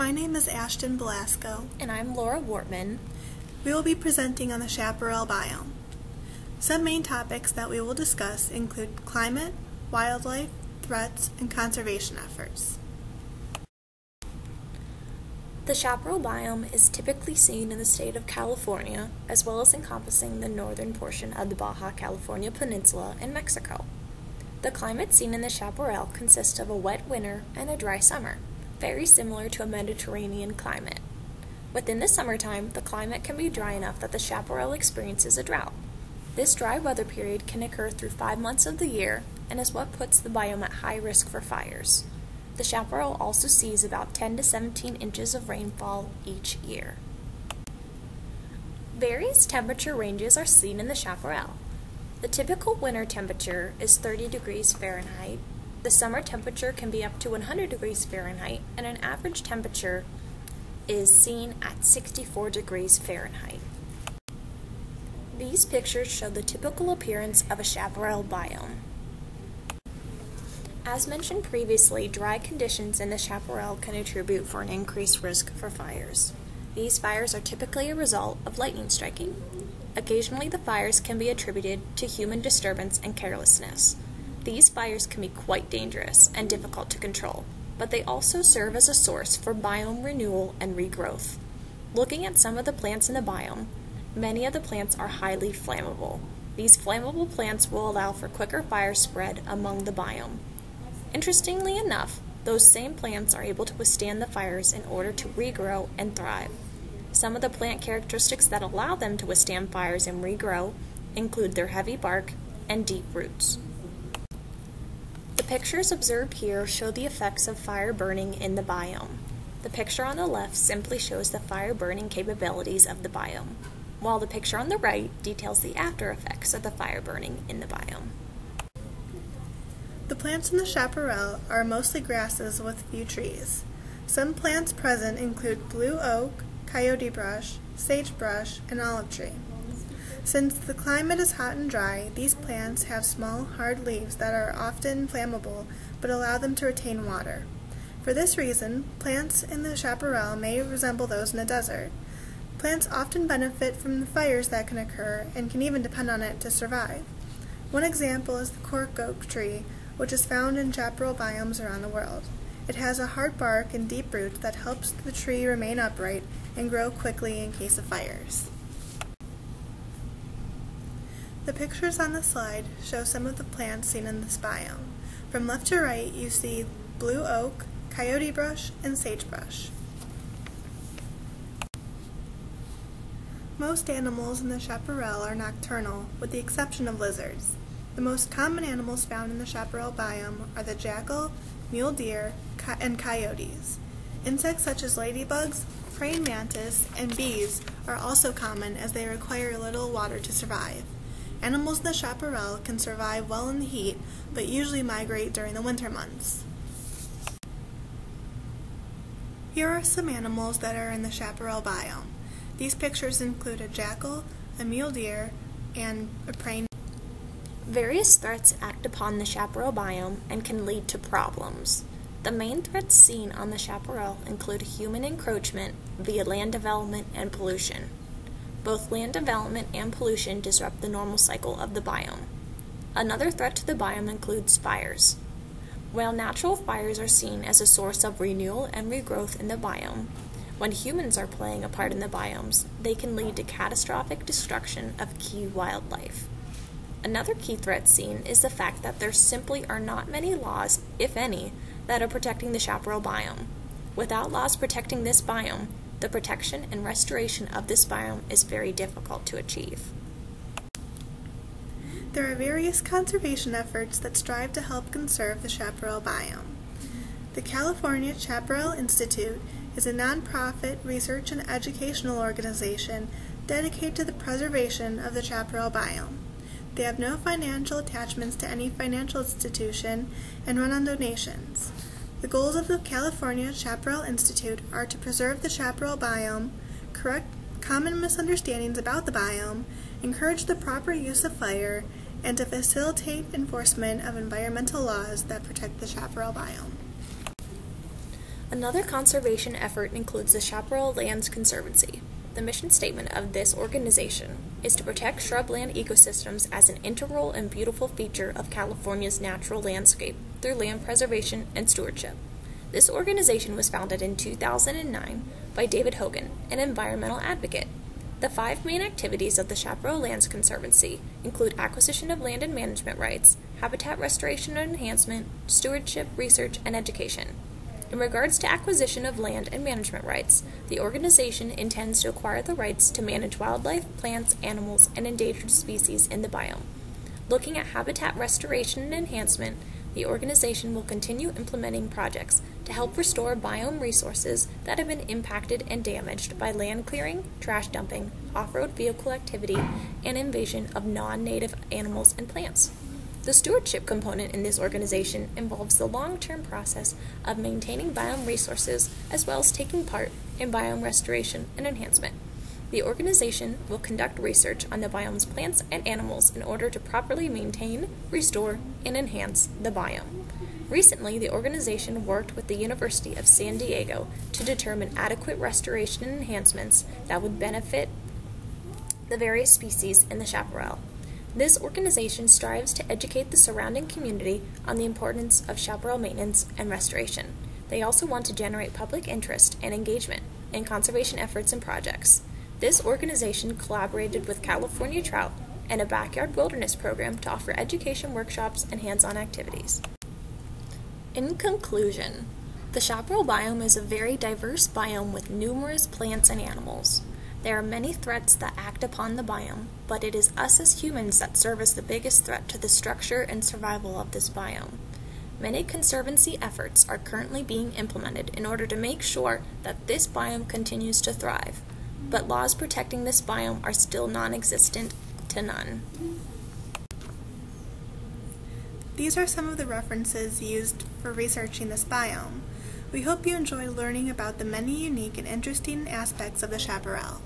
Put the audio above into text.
My name is Ashton Belasco. And I'm Laura Wortman. We will be presenting on the chaparral biome. Some main topics that we will discuss include climate, wildlife, threats, and conservation efforts. The chaparral biome is typically seen in the state of California, as well as encompassing the northern portion of the Baja California Peninsula in Mexico. The climate seen in the chaparral consists of a wet winter and a dry summer, very similar to a Mediterranean climate. Within the summertime, the climate can be dry enough that the chaparral experiences a drought. This dry weather period can occur through five months of the year and is what puts the biome at high risk for fires. The chaparral also sees about 10 to 17 inches of rainfall each year. Various temperature ranges are seen in the chaparral. The typical winter temperature is 30 degrees Fahrenheit. The summer temperature can be up to 100 degrees Fahrenheit, and an average temperature is seen at 64 degrees Fahrenheit. These pictures show the typical appearance of a chaparral biome. As mentioned previously, dry conditions in the chaparral can attribute for an increased risk for fires. These fires are typically a result of lightning striking. Occasionally, the fires can be attributed to human disturbance and carelessness. These fires can be quite dangerous and difficult to control, but they also serve as a source for biome renewal and regrowth. Looking at some of the plants in the biome, many of the plants are highly flammable. These flammable plants will allow for quicker fire spread among the biome. Interestingly enough, those same plants are able to withstand the fires in order to regrow and thrive. Some of the plant characteristics that allow them to withstand fires and regrow include their heavy bark and deep roots. Pictures observed here show the effects of fire burning in the biome. The picture on the left simply shows the fire burning capabilities of the biome, while the picture on the right details the after effects of the fire burning in the biome. The plants in the chaparral are mostly grasses with few trees. Some plants present include blue oak, coyote brush, sagebrush, and olive tree. Since the climate is hot and dry, these plants have small, hard leaves that are often flammable but allow them to retain water. For this reason, plants in the chaparral may resemble those in the desert. Plants often benefit from the fires that can occur and can even depend on it to survive. One example is the cork oak tree, which is found in chaparral biomes around the world. It has a hard bark and deep roots that helps the tree remain upright and grow quickly in case of fires. The pictures on the slide show some of the plants seen in this biome. From left to right, you see blue oak, coyote brush, and sagebrush. Most animals in the chaparral are nocturnal, with the exception of lizards. The most common animals found in the chaparral biome are the jackal, mule deer, and coyotes. Insects such as ladybugs, praying mantis, and bees are also common as they require little water to survive. Animals in the chaparral can survive well in the heat, but usually migrate during the winter months. Here are some animals that are in the chaparral biome. These pictures include a jackal, a mule deer, and a praying Various threats act upon the chaparral biome and can lead to problems. The main threats seen on the chaparral include human encroachment via land development and pollution. Both land development and pollution disrupt the normal cycle of the biome. Another threat to the biome includes fires. While natural fires are seen as a source of renewal and regrowth in the biome, when humans are playing a part in the biomes, they can lead to catastrophic destruction of key wildlife. Another key threat seen is the fact that there simply are not many laws, if any, that are protecting the chaparral biome. Without laws protecting this biome, the protection and restoration of this biome is very difficult to achieve. There are various conservation efforts that strive to help conserve the chaparral biome. The California Chaparral Institute is a nonprofit research and educational organization dedicated to the preservation of the chaparral biome. They have no financial attachments to any financial institution and run on donations. The goals of the California Chaparral Institute are to preserve the chaparral biome, correct common misunderstandings about the biome, encourage the proper use of fire, and to facilitate enforcement of environmental laws that protect the chaparral biome. Another conservation effort includes the Chaparral Lands Conservancy. The mission statement of this organization is to protect shrubland ecosystems as an integral and beautiful feature of California's natural landscape through land preservation and stewardship. This organization was founded in 2009 by David Hogan, an environmental advocate. The five main activities of the Chaparral Lands Conservancy include acquisition of land and management rights, habitat restoration and enhancement, stewardship, research, and education. In regards to acquisition of land and management rights, the organization intends to acquire the rights to manage wildlife, plants, animals, and endangered species in the biome. Looking at habitat restoration and enhancement, the organization will continue implementing projects to help restore biome resources that have been impacted and damaged by land clearing, trash dumping, off road vehicle activity, and invasion of non native animals and plants. The stewardship component in this organization involves the long term process of maintaining biome resources as well as taking part in biome restoration and enhancement. The organization will conduct research on the biome's plants and animals in order to properly maintain, restore, and enhance the biome. Recently, the organization worked with the University of San Diego to determine adequate restoration enhancements that would benefit the various species in the chaparral. This organization strives to educate the surrounding community on the importance of chaparral maintenance and restoration. They also want to generate public interest and engagement in conservation efforts and projects. This organization collaborated with California Trout and a backyard wilderness program to offer education workshops and hands on activities. In conclusion, the chaparral biome is a very diverse biome with numerous plants and animals. There are many threats that act upon the biome, but it is us as humans that serve as the biggest threat to the structure and survival of this biome. Many conservancy efforts are currently being implemented in order to make sure that this biome continues to thrive, but laws protecting this biome are still non existent to none. These are some of the references used for researching this biome. We hope you enjoy learning about the many unique and interesting aspects of the chaparral.